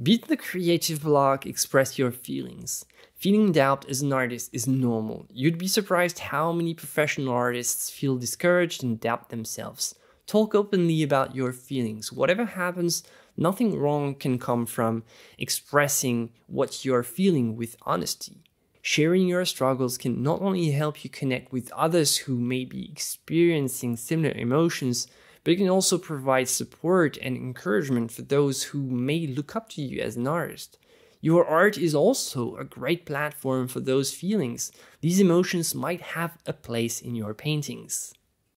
Beat the creative block, express your feelings. Feeling doubt as an artist is normal. You'd be surprised how many professional artists feel discouraged and doubt themselves. Talk openly about your feelings. Whatever happens, nothing wrong can come from expressing what you're feeling with honesty. Sharing your struggles can not only help you connect with others who may be experiencing similar emotions, but it can also provide support and encouragement for those who may look up to you as an artist. Your art is also a great platform for those feelings. These emotions might have a place in your paintings.